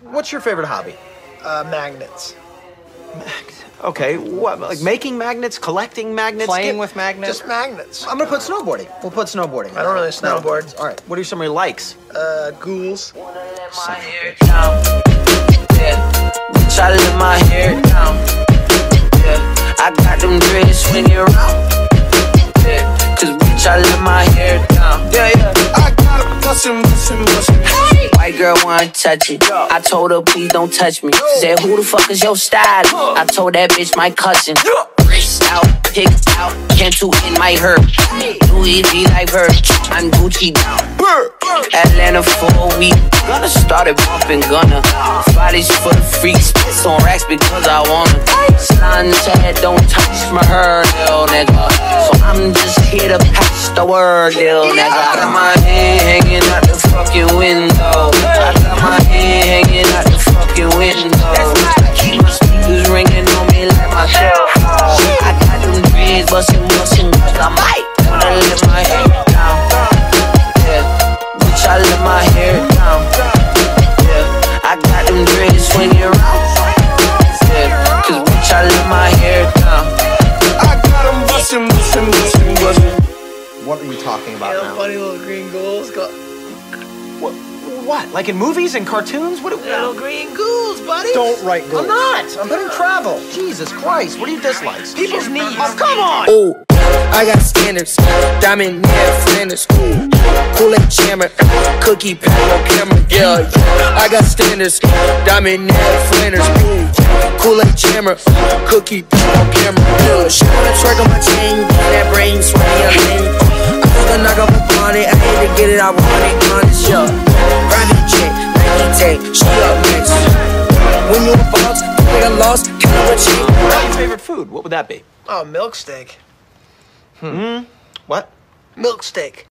what's your favorite hobby? Uh, magnets. Okay, what, like making magnets, collecting magnets? Playing Get- with magnets. Just magnets. I'm gonna put snowboarding. We'll put snowboarding. I don't really snowboard. All right, what are some of your likes? Uh, ghouls. my hair down. Yeah, I let my hair down. Yeah, I got them dreads swinging around. Yeah, cause bitch, I let my hair down. Yeah, yeah, I got them bussin', bussin', bussin'. White girl wanna touch it. I told her, please don't touch me. Said, who the fuck is your style? I told that bitch my cousin. Wrist out, picked out, cancel in my hurt. Louis V like her, I'm Gucci down. Atlanta for a week, gonna start it bumping, gonna bodies for the freaks, piss on racks because I wanna. Slime said don't touch my hair, little nigga. So I'm just here to pass the word, little nigga. I got my hand hanging out the What are you talking about You now? funny little green ghouls. Got What? What? Like in movies and cartoons? What? little green ghouls, buddy. Don't write goals. I'm not. I'm putting travel. Jesus Christ. What are your dislikes? People's knees. Oh, come on. Ooh, I got standards. Diamond nail Flanders. Ooh, Kool-Aid jammer. Cookie pound on camera. Yeah, I got standards. Diamond nail Flanders. Ooh, Kool-Aid jammer. Cookie pound on camera. Yeah, she wanna twerk on my chain. Get that brain sweaty on me. I think I knock off a bonnet. I hate to get it. I want it on this show. Private jet, Nike tank. She up next. When you a boss, think I lost. Kind of a chick. What's your favorite food? What would that be? Oh, milk steak. Hmm. What? Milk steak.